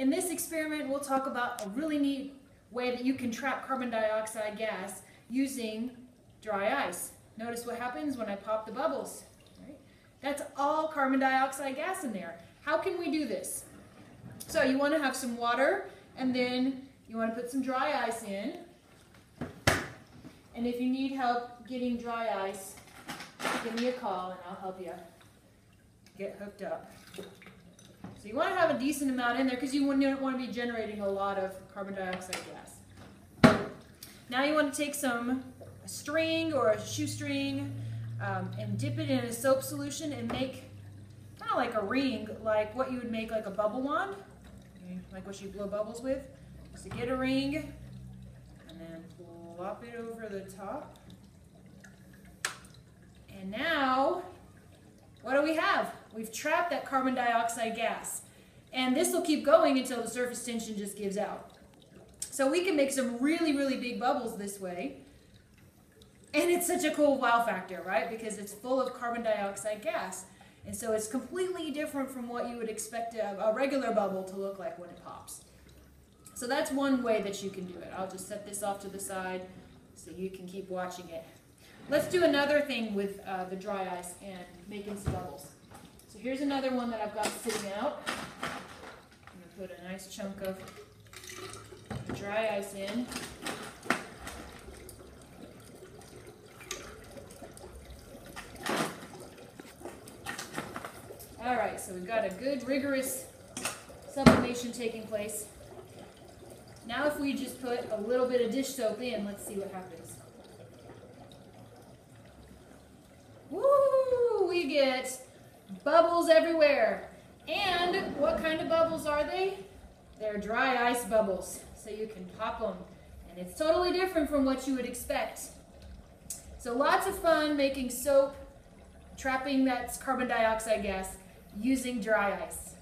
In this experiment, we'll talk about a really neat way that you can trap carbon dioxide gas using dry ice. Notice what happens when I pop the bubbles. That's all carbon dioxide gas in there. How can we do this? So you want to have some water and then you want to put some dry ice in. And if you need help getting dry ice, give me a call and I'll help you get hooked up. So you want to have a decent amount in there because you don't want to be generating a lot of carbon dioxide gas. Now you want to take some string or a shoestring um, and dip it in a soap solution and make kind of like a ring, like what you would make like a bubble wand, like what you blow bubbles with. So get a ring and then plop it over the top. And now, what do we have? We've trapped that carbon dioxide gas. And this will keep going until the surface tension just gives out. So we can make some really, really big bubbles this way. And it's such a cool wow factor, right? Because it's full of carbon dioxide gas. And so it's completely different from what you would expect a, a regular bubble to look like when it pops. So that's one way that you can do it. I'll just set this off to the side so you can keep watching it. Let's do another thing with uh, the dry ice and making some bubbles. So here's another one that I've got sitting out. I'm going to put a nice chunk of dry ice in. All right, so we've got a good rigorous sublimation taking place. Now if we just put a little bit of dish soap in, let's see what happens. Woo! We get bubbles everywhere. And what kind of bubbles are they? They're dry ice bubbles, so you can pop them. And it's totally different from what you would expect. So lots of fun making soap, trapping that carbon dioxide gas using dry ice.